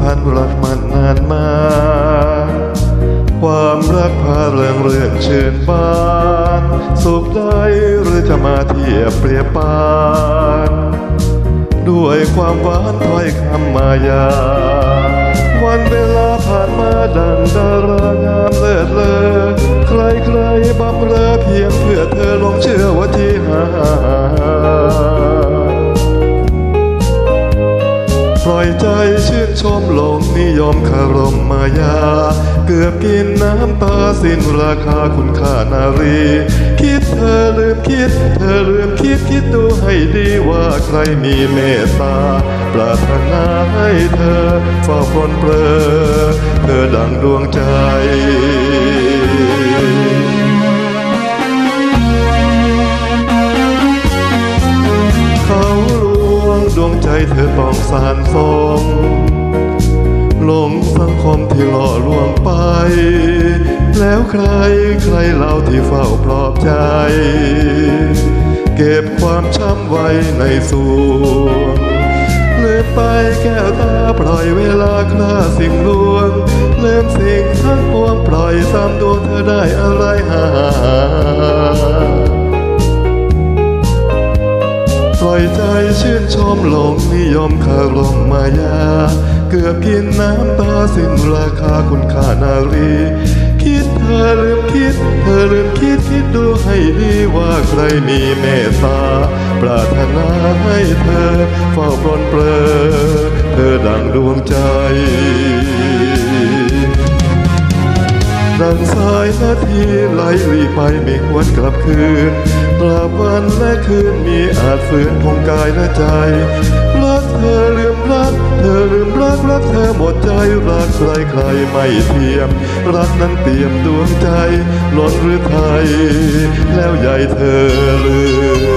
พันธ์รักมันนานมา ความรักพาเรื่องเรื่องเชิญบาน สุขได้หรือจะมาเทียบเปรียบปาน ด้วยความหวานถ้อยคำมายา วันเวลาผ่านมาดังดารางามเลิศเลอใครใครๆบำเรอเพียงเพื่อเธอลงเชื่อว่าที่หา ปล่อยใจชื่นชมหลงนิยมคารมมายา เกือบกินน้ำตาสิ้นราคาคุณค่านารี คิดเธอลืมคิด เธอลืมคิดคิดดูให้ดีว่าใครมีเมตตา ปรารถนาให้เธอเฝ้าปลนเปลอเธอดังดวงใจ งดวงใจเธอต้องสารทรงหลงสังคมที่หล่อลวงไป แล้วใครใครเล่าที่เฝ้าปลอบใจ เก็บความช้ำไว้ในสวงลืมไปแก้วตาปล่อยเวลาคลาสิ่งลวงลืมสิ่งทั้งปวงปล่อยสามดวงเธอได้อะไรหา ชื่นชมหลงนิยมคารมมายา เกือบกินน้ำตาสิ้นราคาคุณค่านารี คิดเธอลืมคิด เธอลืมคิดคิดดูให้ดีว่าใครมีเมตตา ปรารถนาให้เธอเฝ้าปลนเปลอเธอดังดวงใจดังสายนาทีไหลลีไปไม่ควรกลับคืน ตราบวันและคืนมีอาจฝืนพงกายและใจรักเธอลืมรัก เธอลืมรักรักเธอหมดใจรักใครใครไม่เทียม รักนั้นเตรียมดวงใจล้นหรือไทย แล้วใหญ่เธอลืม